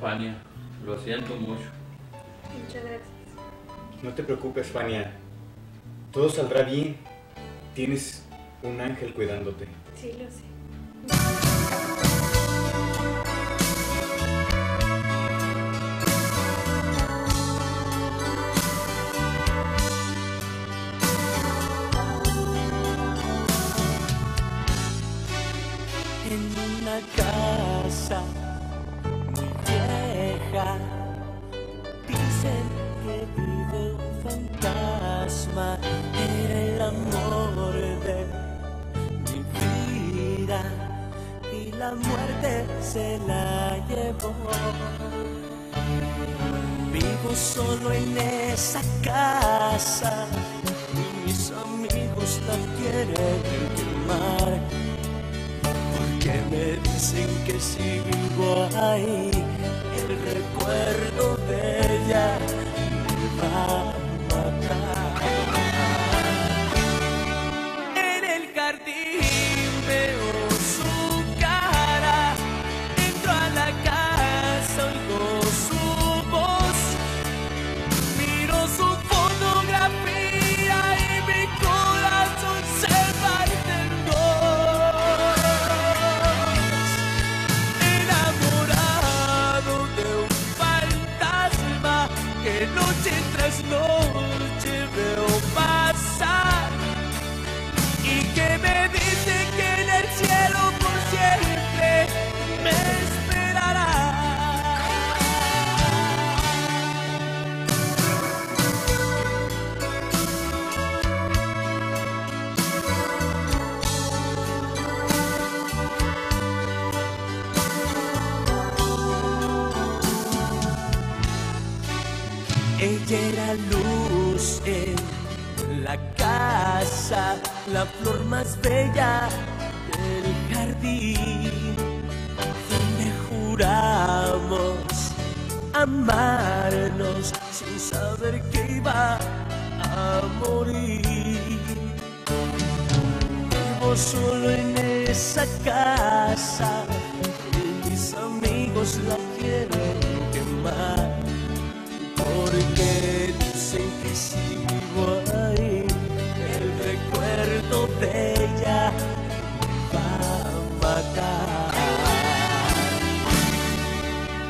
Fania, lo siento mucho. Muchas gracias. No te preocupes, Fania. Todo saldrá bien. Tienes un ángel cuidándote. Sí, lo sé. Se la llevó. Vivo solo en esa casa y mis amigos la quieren quemar. Porque me dicen que si vivo ahí, el recuerdo de ella me va a matar. Que noche tras noche Ella era luz en la casa, la flor más bella del jardín, donde juramos amarnos sin saber que iba a morir. Vivo solo en esa casa que sigo ahí, el recuerdo de ella va a matar.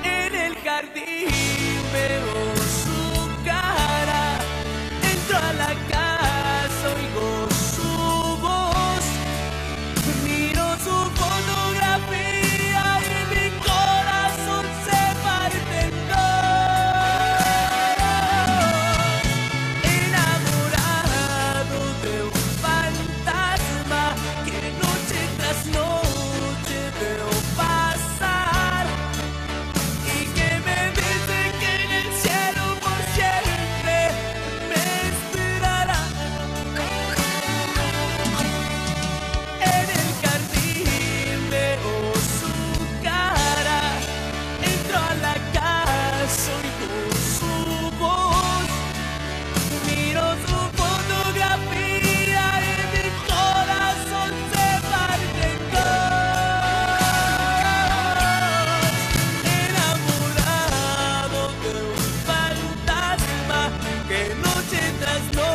En el jardín, pero... noche tras noche.